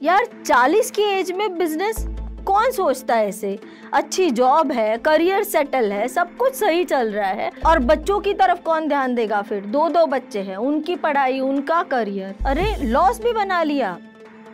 यार, चालीस की एज में बिज़नेस कौन सोचता है ऐसे अच्छी जॉब है करियर सेटल है, सब कुछ सही चल रहा है। और बच्चों की तरफ़ कौन ध्यान देगा फिर? दो दो बच्चे हैं, उनकी पढ़ाई, उनका करियर अरे लॉस भी बना लिया।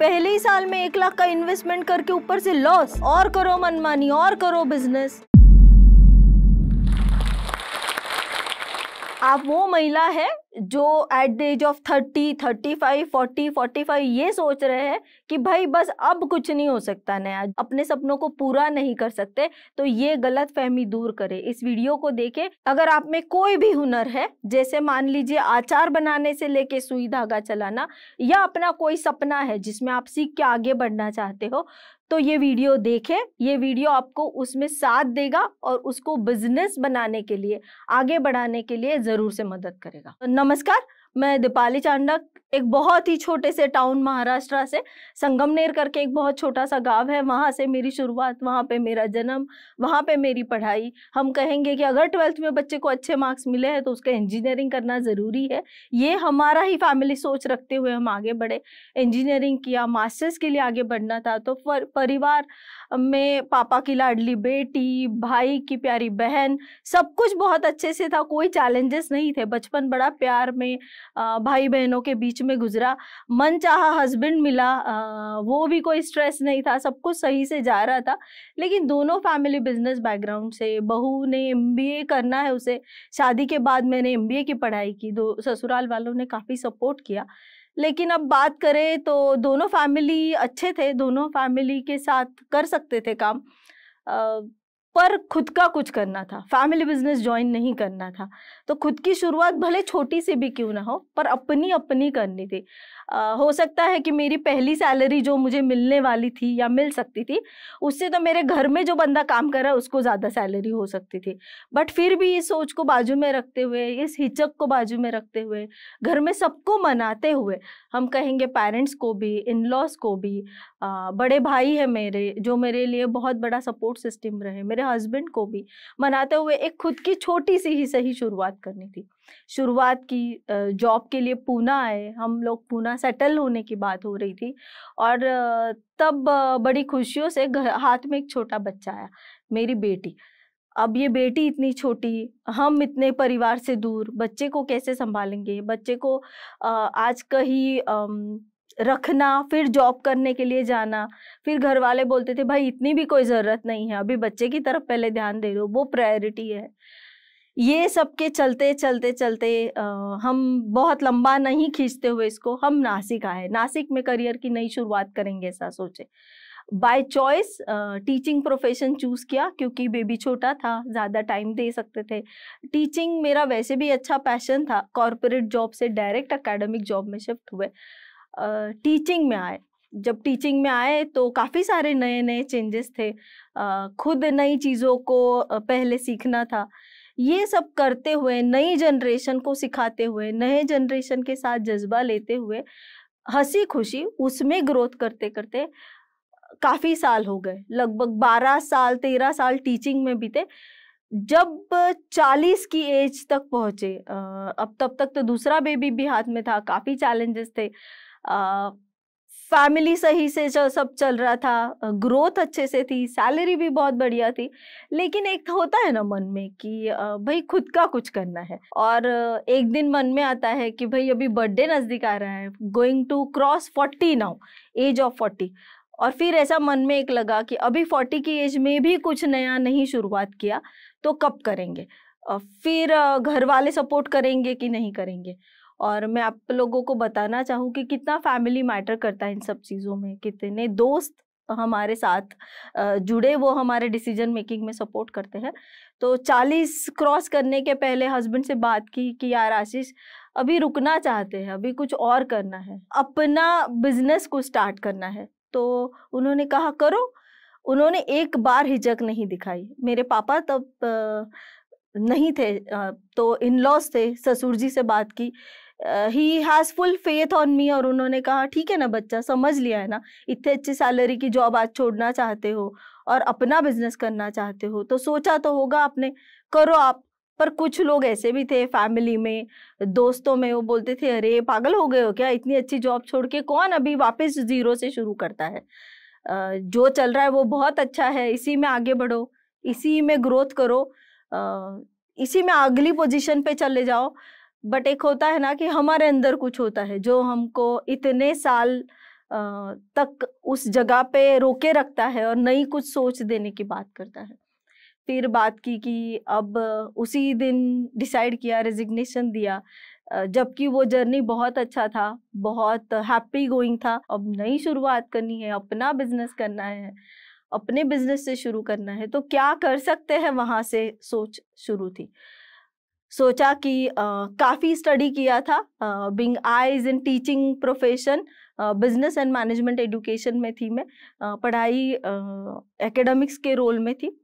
पहले ही साल में एक लाख का इन्वेस्टमेंट करके ऊपर से लॉस और करो मनमानी, और करो बिज़नेस आप वो महिला है जो at the age of thirty thirty five forty forty five ये सोच रहे हैं कि भाई बस अब कुछ नहीं हो सकता नया, अपने सपनों को पूरा नहीं कर सकते तो ये गलत फहमी दूर करें। इस वीडियो को देखें। अगर आप में कोई भी हुनर है, जैसे मान लीजिए आचार बनाने से लेके सुई धागा चलाना, या अपना कोई सपना है जिसमें आप सीख के आगे बढ़ना चाहते हो तो ये वीडियो देखें, ये वीडियो आपको उसमें साथ देगा और उसको बिज़नेस बनाने के लिए, आगे बढ़ाने के लिए ज़रूर से मदद करेगा। नमस्कार मैं दीपाली चांडक, एक बहुत ही छोटे से टाउन महाराष्ट्र से, संगमनेर करके एक बहुत छोटा सा गाँव है, वहाँ से मेरी शुरुआत, वहाँ पे मेरा जन्म, वहाँ पे मेरी पढ़ाई। हम कहेंगे कि अगर ट्वेल्थ में बच्चे को अच्छे मार्क्स मिले हैं तो उसका इंजीनियरिंग करना ज़रूरी है। ये हमारा ही फैमिली सोच रखते हुए हम आगे बढ़े। इंजीनियरिंग किया मास्टर्स के लिए आगे बढ़ना था तो परिवार में पापा की लाडली बेटी, भाई की प्यारी बहन, सब कुछ बहुत अच्छे से था, कोई चैलेंजेस नहीं थे। बचपन बड़ा प्यार में भाई बहनों के बीच में गुजरा। मन चाह हस्बैंड मिला। वो भी कोई स्ट्रेस नहीं था, सब कुछ सही से जा रहा था। लेकिन दोनों फैमिली बिज़नेस बैकग्राउंड से, बहू ने एमबीए करना है उसे। शादी के बाद मैंने एमबीए की पढ़ाई की, दो ससुराल वालों ने काफ़ी सपोर्ट किया। लेकिन अब बात करें तो दोनों फैमिली अच्छे थे, दोनों फैमिली के साथ कर सकते थे काम। पर खुद का कुछ करना था। फैमिली बिज़नेस ज्वाइन नहीं करना था। तो खुद की शुरुआत भले छोटी सी भी क्यों ना हो पर अपनी अपनी करनी थी। आ, हो सकता है कि मेरी पहली सैलरी जो मुझे मिलने वाली थी या मिल सकती थी उससे तो मेरे घर में जो बंदा काम कर रहा है उसको ज़्यादा सैलरी हो सकती थी। बट फिर भी इस सोच को बाजू में रखते हुए इस हिचक को बाजू में रखते हुए घर में सबको मनाते हुए हम कहेंगे पेरेंट्स को भी इन लॉज को भी आ, बड़े भाई है मेरे जो मेरे लिए बहुत बड़ा सपोर्ट सिस्टम रहे मेरे हस्बैंड को भी मनाते हुए एक खुद की छोटी सी ही सही शुरुआत करनी थी। शुरुआत की जॉब के लिए पूना आए, हम लोग पूना सेटल होने की बात हो रही थी और तब बड़ी खुशियों से हाथ में एक छोटा बच्चा आया, मेरी बेटी। अब ये बेटी इतनी छोटी, हम इतने परिवार से दूर, बच्चे को कैसे संभालेंगे? बच्चे को आज कहीं रखना फिर जॉब करने के लिए जाना। फिर घर वाले बोलते थे भाई इतनी भी कोई ज़रूरत नहीं है। अभी बच्चे की तरफ़ पहले ध्यान दे दो वो प्रायोरिटी है। ये सब के चलते चलते चलते आ, हम बहुत लंबा नहीं खींचते हुए इसको हम नासिक आए। नासिक में करियर की नई शुरुआत करेंगे ऐसा सोचे। By choice teaching profession choose किया क्योंकि बेबी छोटा था ज़्यादा टाइम दे सकते थे। टीचिंग मेरा वैसे भी अच्छा पैशन था कॉरपोरेट जॉब से डायरेक्ट अकेडमिक जॉब में शिफ्ट हुए। टीचिंग में आए। जब टीचिंग में आए तो काफ़ी सारे नए नए चेंजेस थे। खुद नई चीज़ों को पहले सीखना था। ये सब करते हुए, नई जनरेशन को सिखाते हुए, नए जनरेशन के साथ जज्बा लेते हुए हँसी खुशी उसमें ग्रोथ करते करते काफ़ी साल हो गए। लगभग बारह साल, तेरह साल टीचिंग में बीते। जब चालीस की एज तक पहुँचे अब तब तक तो दूसरा बेबी भी हाथ में था, काफ़ी चैलेंजेस थे। फैमिली सही से सब चल रहा था ग्रोथ अच्छे से थी, सैलरी भी बहुत बढ़िया थी। लेकिन एक होता है ना मन में कि भाई खुद का कुछ करना है और एक दिन मन में आता है कि भाई अभी बर्थडे नज़दीक आ रहा है going to cross forty now age of forty और फिर ऐसा मन में एक लगा कि अभी फोर्टी की एज में भी कुछ नया नहीं शुरुआत किया तो कब करेंगे? फिर घर वाले सपोर्ट करेंगे कि नहीं करेंगे? और मैं आप लोगों को बताना चाहूँ कि कितना फैमिली मैटर करता है इन सब चीज़ों में, कितने दोस्त हमारे साथ जुड़े वो हमारे डिसीज़न मेकिंग में सपोर्ट करते हैं। तो 40 क्रॉस करने के पहले हस्बैंड से बात की कि, यार आशीष, अभी रुकना चाहते हैं, अभी कुछ और करना है, अपना बिज़नेस को स्टार्ट करना है। तो उन्होंने कहा, करो। उन्होंने एक बार हिचक नहीं दिखाई। मेरे पापा तब नहीं थे तो इन लॉस थे, ससुर जी से बात की। He has full faith on me और उन्होंने कहा, ठीक है ना बच्चा, समझ लिया है ना, इतने अच्छी सैलरी की जॉब आज छोड़ना चाहते हो और अपना बिज़नेस करना चाहते हो तो सोचा तो होगा आपने, करो आप। पर कुछ लोग ऐसे भी थे फैमिली में, दोस्तों में, वो बोलते थे, अरे, पागल हो गए हो क्या? इतनी अच्छी जॉब छोड़ के कौन अभी वापस ज़ीरो से शुरू करता है? जो चल रहा है वो बहुत अच्छा है, इसी में आगे बढ़ो, इसी में ग्रोथ करो इसी में अगली पोजीशन पे चले जाओ। बट एक होता है ना कि हमारे अंदर कुछ होता है, जो हमको इतने साल तक उस जगह पे रोके रखता है और नई कुछ सोच देने की बात करता है। फिर बात की कि अब उसी दिन डिसाइड किया, रेजिग्नेशन दिया जबकि वो जर्नी बहुत अच्छा था, बहुत हैप्पी गोइंग था। अब नई शुरुआत करनी है, अपना बिज़नेस करना है, अपने बिज़नेस से शुरू करना है तो क्या कर सकते हैं वहाँ से सोच शुरू थी? सोचा कि काफ़ी स्टडी किया था being eyes in teaching profession business and management education में थी मैं पढ़ाई एकेडमिक्स के रोल में थी।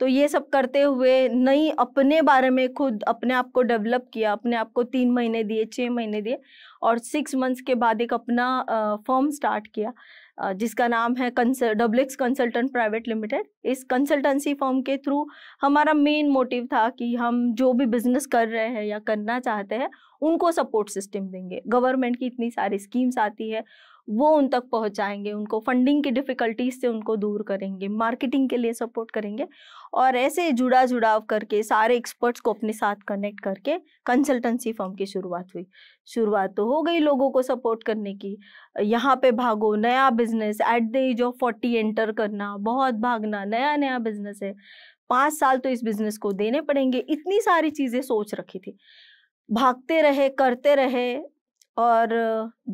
तो ये सब करते हुए नई अपने बारे में खुद अपने आप को डेवलप किया, अपने आप को तीन महीने दिए छः महीने दिए और सिक्स मंथ्स के बाद एक अपना फॉर्म स्टार्ट किया जिसका नाम है Kansal Dublix consultant private limited. इस कंसल्टेंसी फॉर्म के थ्रू हमारा मेन मोटिव था कि हम जो भी बिज़नेस कर रहे हैं या करना चाहते हैं, उनको सपोर्ट सिस्टम देंगे। गवर्नमेंट की इतनी सारी स्कीम्स आती है वो उन तक पहुंचाएँगे, उनको फंडिंग की डिफ़िकल्टीज से उनको दूर करेंगे मार्केटिंग के लिए सपोर्ट करेंगे और ऐसे जुड़ा जुड़ाव करके, सारे एक्सपर्ट्स को अपने साथ कनेक्ट करके कंसल्टेंसी फर्म की शुरुआत हुई। शुरुआत तो हो गई लोगों को सपोर्ट करने की। यहाँ पे भागो, नया business at the age of forty enter करना, बहुत भागना नया नया बिज़नेस है। पाँच साल तो इस बिज़नेस को देने पड़ेंगे। इतनी सारी चीज़ें सोच रखी थी। भागते रहे, करते रहे और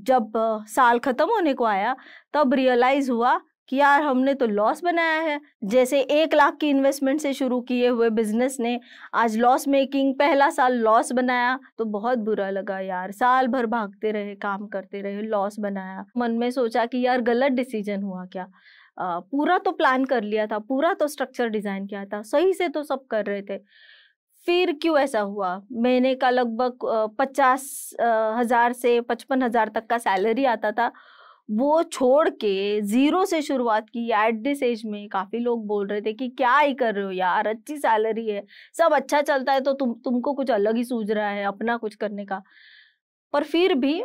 जब साल ख़त्म होने को आया तब रियलाइज़ हुआ कि यार हमने तो लॉस बनाया है। जैसे एक लाख की इन्वेस्टमेंट से शुरू किए हुए बिज़नेस ने आज लॉस मेकिंग पहला साल लॉस बनाया तो बहुत बुरा लगा यार। साल भर भागते रहे काम करते रहे लॉस बनाया। मन में सोचा कि यार गलत डिसीज़न हुआ क्या? आ, पूरा तो प्लान कर लिया था पूरा तो स्ट्रक्चर डिज़ाइन किया था। सही से तो सब कर रहे थे। फिर क्यों ऐसा हुआ? महीने का लगभग पचास हज़ार से पचपन हज़ार तक का सैलरी आता था। वो छोड़ के ज़ीरो से शुरुआत की, एट दिस एज में काफ़ी लोग बोल रहे थे कि क्या ही कर रहे हो यार, अच्छी सैलरी है, सब अच्छा चलता है तो तुम, तुमको कुछ अलग ही सूझ रहा है अपना कुछ करने का। पर फिर भी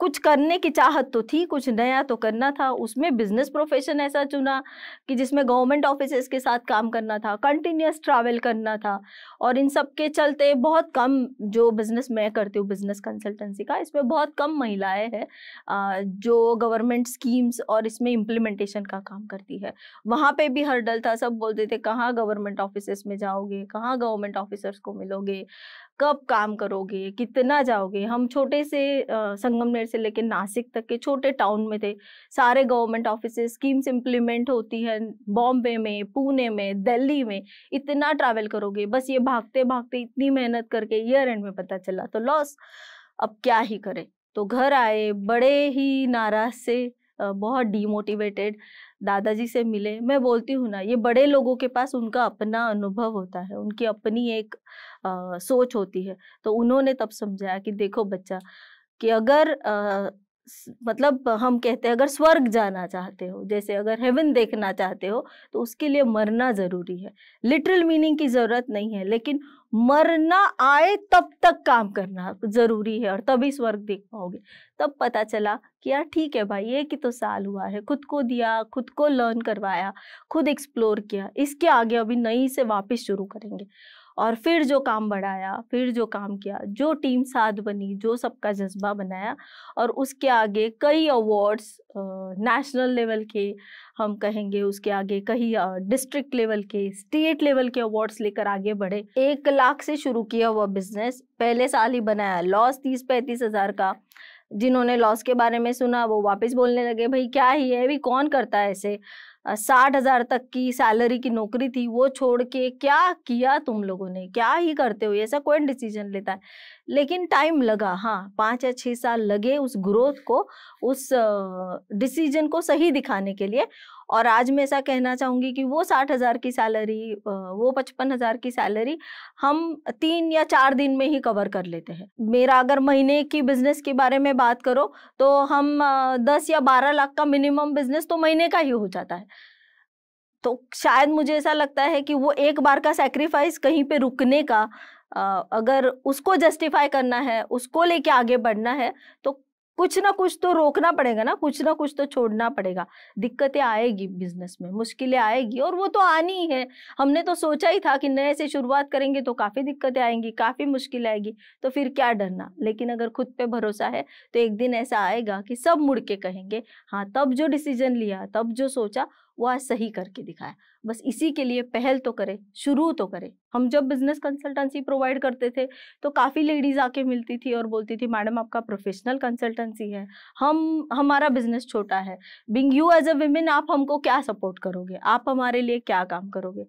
कुछ करने की चाहत तो थी, कुछ नया तो करना था। उसमें बिज़नेस प्रोफेशन ऐसा चुना कि जिसमें गवर्नमेंट ऑफ़िस के साथ काम करना था कंटिन्यूस ट्रैवल करना था और इन सब के चलते बहुत कम जो बिज़नेस मैं करती हूँ बिज़नेस कंसल्टेंसी का, इसमें बहुत कम महिलाएँ हैं जो गवर्नमेंट स्कीम्स और इसमें इम्प्लीमेंटेशन का काम करती है। वहाँ पे भी हर्डल था, सब बोलते थे, कहाँ गवर्नमेंट ऑफ़िस में जाओगे, कहाँ गवर्नमेंट ऑफिसर्स को मिलोगे? कब काम करोगे? कितना जाओगे? हम छोटे से संगमनेर से लेकर नासिक तक के छोटे टाउन में थे। सारे गवर्नमेंट ऑफ़िस स्कीम्स इम्प्लीमेंट होती है बॉम्बे में पुणे में दिल्ली में। इतना ट्रैवल करोगे? बस ये भागते भागते इतनी मेहनत करके ईयर एंड में पता चला तो लॉस अब क्या ही करें? तो घर आए, बड़े ही नाराज़ से बहुत डीमोटिवेटेड दादाजी से मिले। मैं बोलती हूँ ना ये बड़े लोगों के पास उनका अपना अनुभव होता है उनकी अपनी एक आ, सोच होती है। तो उन्होंने तब समझाया कि देखो बच्चा कि अगर आ, मतलब हम कहते हैं, अगर स्वर्ग जाना चाहते हो, जैसे अगर हेवन देखना चाहते हो तो उसके लिए मरना ज़रूरी है। लिटरल मीनिंग की ज़रूरत नहीं है, लेकिन मरना आए तब तक काम करना ज़रूरी है, और तभी स्वर्ग देख पाओगे। तब पता चला कि यार ठीक है भाई, एक ही तो साल हुआ है, खुद को दिया, खुद को लर्न करवाया, खुद एक्सप्लोर किया, इसके आगे अभी नई से वापस शुरू करेंगे। और फिर जो काम बढ़ाया, फिर जो काम किया, जो टीम साथ बनी, जो सबका जज्बा बनाया और उसके आगे कई अवार्ड्स नेशनल लेवल के हम कहेंगे, उसके आगे कई डिस्ट्रिक्ट लेवल के स्टेट लेवल के अवार्ड्स लेकर आगे बढ़े। एक लाख से शुरू किया हुआ बिज़नेस पहले साल ही बनाया। लॉस तीस पैंतीस हज़ार का। जिन्होंने लॉस के बारे में सुना, वो वापस बोलने लगे, भाई, क्या ही है? भी कौन करता है ऐसे साठ हज़ार तक की सैलरी की नौकरी थी, वो छोड़ के क्या किया तुम लोगों ने? क्या ही करते हो? ऐसा कोई डिसीज़न लेता है? लेकिन टाइम लगा हाँ पाँच या छः साल लगे उस ग्रोथ को, उस डिसीज़न को सही दिखाने के लिए और आज मैं ऐसा कहना चाहूँगी कि वो साठ हज़ार की सैलरी वो पचपन हज़ार की सैलरी हम तीन या चार दिन में ही कवर कर लेते हैं। मेरा अगर महीने की बिज़नेस के बारे में बात करो तो हम दस या बारह लाख का मिनिमम बिज़नेस तो महीने का ही हो जाता है। तो शायद मुझे ऐसा लगता है कि वो एक बार का सेक्रीफाइस कहीं पे रुकने का अगर उसको जस्टिफाई करना है, उसको लेके आगे बढ़ना है तो कुछ ना कुछ तो रोकना पड़ेगा ना, कुछ ना कुछ तो छोड़ना पड़ेगा। दिक्कतें आएगी बिज़नेस में, मुश्किलें आएगी और वो तो आनी ही है। हमने तो सोचा ही था कि नए से शुरुआत करेंगे तो काफ़ी दिक्कतें आएँगी, काफ़ी मुश्किल आएगी तो फिर क्या डरना? लेकिन अगर खुद पे भरोसा है तो एक दिन ऐसा आएगा कि सब मुड़ के कहेंगे हाँ तब जो डिसीज़न लिया, तब जो सोचा वो आज सही करके दिखाया बस इसी के लिए पहल तो करें, शुरू तो करें। हम जब बिज़नेस कंसल्टेंसी प्रोवाइड करते थे तो काफ़ी लेडीज़ आके मिलती थी और बोलती थी, मैडम, आपका प्रोफेशनल कंसल्टेंसी है। हम, हमारा बिज़नेस छोटा है। Being you as a women आप हमको क्या सपोर्ट करोगे? आप हमारे लिए क्या काम करोगे?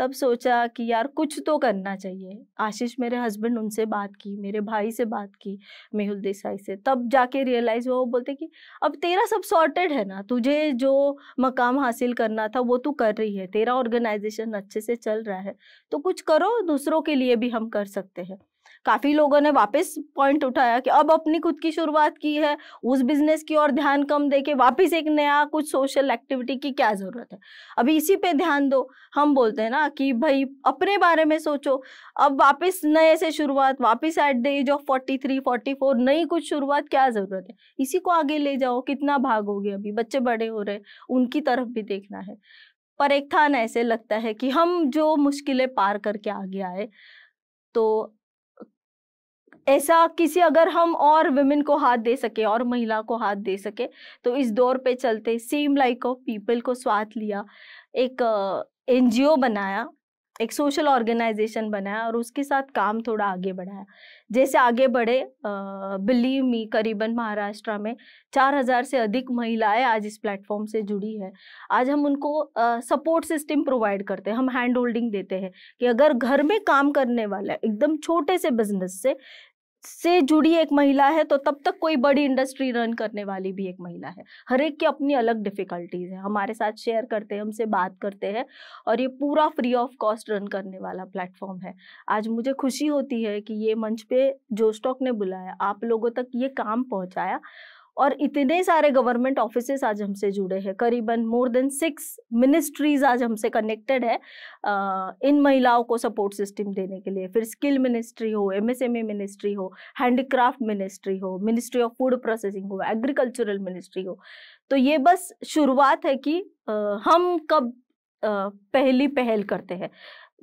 तब सोचा कि यार कुछ तो करना चाहिए। आशीष मेरे हस्बैंड उनसे बात की, मेरे भाई से बात की, मेहुल देसाई से। तब जाके रियलाइज़ हुआ, वो बोलते कि, अब तेरा सब सॉर्टेड है ना? तुझे जो मकाम हासिल करना था, वो तू कर रही है। तेरा ऑर्गेनाइजेशन अच्छे से चल रहा है। तो कुछ करो, दूसरों के लिए भी हम कर सकते हैं। काफ़ी लोगों ने वापस पॉइंट उठाया कि अब अपनी खुद की शुरुआत की है, उस बिज़नेस की ओर ध्यान कम दे के वापिस एक नया कुछ सोशल एक्टिविटी की क्या ज़रूरत है? अभी इसी पे ध्यान दो। हम बोलते हैं ना कि भाई, अपने बारे में सोचो। अब वापस नए से शुरुआत, वापस at the age of forty three forty four नई कुछ शुरुआत क्या ज़रूरत है? इसी को आगे ले जाओ। कितना भागोगे अभी? बच्चे बड़े हो रहे उनकी तरफ़ भी देखना है। पर एक था ना ऐसे लगता है कि हम जो मुश्किलें पार करके आगे आए तो ऐसा किसी, अगर हम और विमेन को हाथ दे सके और महिला को हाथ दे सके तो इस दौर पे चलते सेम लाइक ऑफ़ पीपल को साथ लिया, एक एनजीओ बनाया, एक सोशल ऑर्गेनाइजेशन बनाया और उसके साथ काम थोड़ा आगे बढ़ाया। जैसे आगे बढ़े बिलीव मी करीबन महाराष्ट्र में चार हज़ार से अधिक महिलाएँ आज इस प्लेटफॉर्म से जुड़ी है। आज हम उनको सपोर्ट सिस्टम प्रोवाइड करते हैं, हम हैंड होल्डिंग देते हैं कि अगर घर में काम करने वाला, एकदम छोटे से बिज़नेस से से जुड़ी एक महिला है तो तब तक कोई बड़ी इंडस्ट्री रन करने वाली भी एक महिला है। हर एक की अपनी अलग डिफिकल्टीज है। हमारे साथ शेयर करते हैं, हमसे बात करते हैं और ये पूरा फ्री ऑफ़ कॉस्ट रन करने वाला प्लेटफॉर्म है। आज मुझे खुशी होती है कि ये मंच पे जो स्टॉक ने बुलाया, आप लोगों तक ये काम पहुँचाया और इतने सारे गवर्नमेंट ऑफ़िस आज हमसे जुड़े हैं। करीबन मोर देन सिक्स मिनिस्ट्रीज आज हमसे कनेक्टेड है इन महिलाओं को सपोर्ट सिस्टम देने के लिए। फिर स्किल मिनिस्ट्री हो एमएसएमई मिनिस्ट्री हो हैंडीक्राफ्ट मिनिस्ट्री हो मिनिस्ट्री ऑफ़ फ़ूड प्रोसेसिंग हो एग्रीकल्चरल मिनिस्ट्री हो। तो ये बस शुरुआत है कि हम कब पहली पहल करते हैं।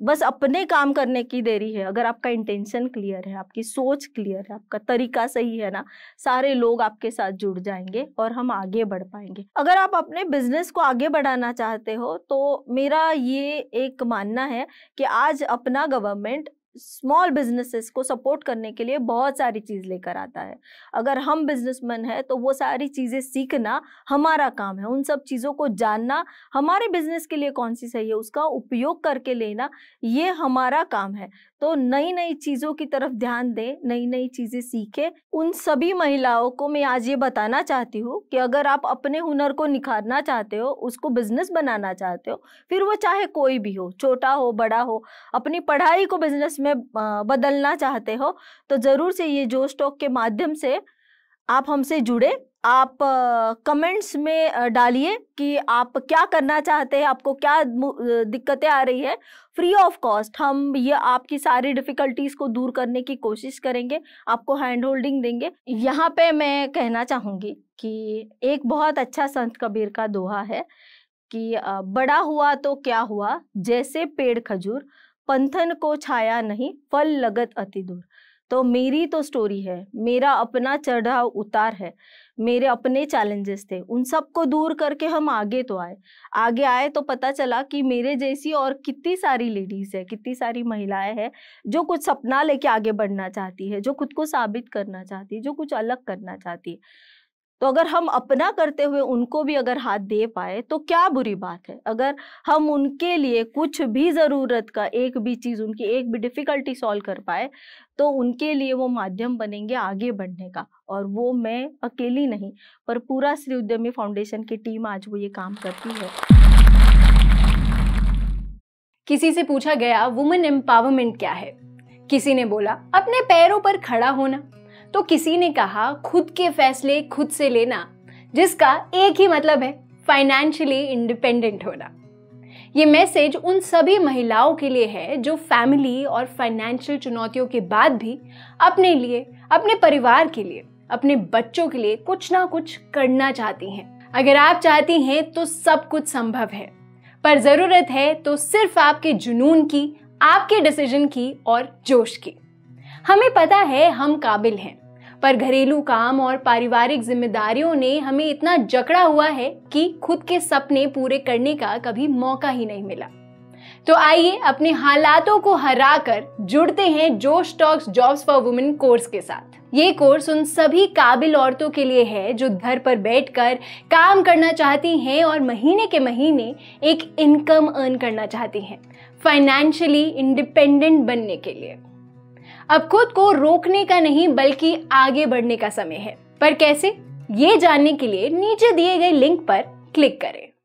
बस अपने काम करने की देरी है, अगर आपका इंटेंशन क्लियर है, आपकी सोच क्लियर है, आपका तरीका सही है ना, सारे लोग आपके साथ जुड़ जाएँगे और हम आगे बढ़ पाएँगे। अगर आप अपने बिज़नेस को आगे बढ़ाना चाहते हो तो मेरा ये एक मानना है कि आज अपना गवर्नमेंट स्मॉल बिजनेसेस को सपोर्ट करने के लिए बहुत सारी चीज़ लेकर आता है। अगर हम बिजनेसमैन हैं तो वो सारी चीज़ें सीखना हमारा काम है। उन सब चीज़ों को जानना हमारे बिज़नेस के लिए कौन सी सही है, उसका उपयोग करके लेना, ये हमारा काम है। तो नई नई चीज़ों की तरफ़ ध्यान दें नई नई चीज़ें सीखें। उन सभी महिलाओं को मैं आज ये बताना चाहती हूँ कि अगर आप अपने हुनर को निखारना चाहते हो, उसको बिज़नेस बनाना चाहते हो, फिर वो चाहे कोई भी हो, छोटा हो, बड़ा हो, अपनी पढ़ाई को बिज़नेस में बदलना चाहते हो तो ज़रूर से ये जो स्टॉक के माध्यम से आप हमसे जुड़े। आप कमेंट्स में डालिए कि आप क्या करना चाहते हैं, आपको क्या दिक्कतें आ रही है। फ्री ऑफ़ कॉस्ट हम ये आपकी सारी डिफ़िकल्टीज़ को दूर करने की कोशिश करेंगे, आपको हैंड होल्डिंग देंगे। यहाँ पे मैं कहना चाहूँगी कि एक बहुत अच्छा संत कबीर का दोहा है कि बड़ा हुआ तो क्या हुआ? जैसे पेड़ खजूर, पंथन को छाया नहीं, फल लगत अति दूर। तो मेरी तो स्टोरी है, मेरा अपना चढ़ाव उतार है, मेरे अपने चैलेंजेस थे, उन सबको दूर करके हम आगे तो आए। आगे आए तो पता चला कि मेरे जैसी और कितनी सारी लेडीज़ है, कितनी सारी महिलाएँ हैं, जो कुछ सपना लेके आगे बढ़ना चाहती है, जो खुद को साबित करना चाहती है, जो कुछ अलग करना चाहती है। तो अगर हम अपना करते हुए उनको भी अगर हाथ दे पाए तो क्या बुरी बात है? अगर हम उनके लिए कुछ भी ज़रूरत का, एक भी चीज़ उनकी, एक भी डिफ़िकल्टी सॉल्व कर पाए तो उनके लिए वो माध्यम बनेंगे आगे बढ़ने का। और वो मैं अकेली नहीं, पर पूरा श्री उद्यमी फाउंडेशन की टीम आज वो ये काम करती है। किसी से पूछा गया वुमेन एम्पावरमेंट क्या है? किसी ने बोला, अपने पैरों पर खड़ा होना। तो किसी ने कहा, खुद के फैसले खुद से लेना, जिसका एक ही मतलब है फाइनेंशियली इंडिपेंडेंट होना. ये मैसेज उन सभी महिलाओं के लिए है, जो फैमिली और फाइनेंशियल चुनौतियों के बाद भी अपने लिए, अपने परिवार के लिए, अपने बच्चों के लिए कुछ ना कुछ करना चाहती हैं। अगर आप चाहती हैं तो सब कुछ संभव है। पर ज़रूरत है तो सिर्फ़ आपके जुनून की, आपके डिसीज़न की और जोश की। हमें पता है हम काबिल हैं, पर घरेलू काम और पारिवारिक जिम्मेदारियों ने हमें इतना जकड़ा हुआ है कि खुद के सपने पूरे करने का कभी मौका ही नहीं मिला। तो आइए अपने हालातों को हराकर जुड़ते हैं Josh Talks jobs for women course के साथ। ये कोर्स उन सभी काबिल औरतों के लिए है जो घर पर बैठकर काम करना चाहती हैं और महीने के महीने एक इनकम अर्न करना चाहती हैं फाइनेंशियली इंडिपेंडेंट बनने के लिए। अब खुद को रोकने का नहीं, बल्कि आगे बढ़ने का समय है। पर कैसे? ये जानने के लिए नीचे दिए गए लिंक पर क्लिक करें।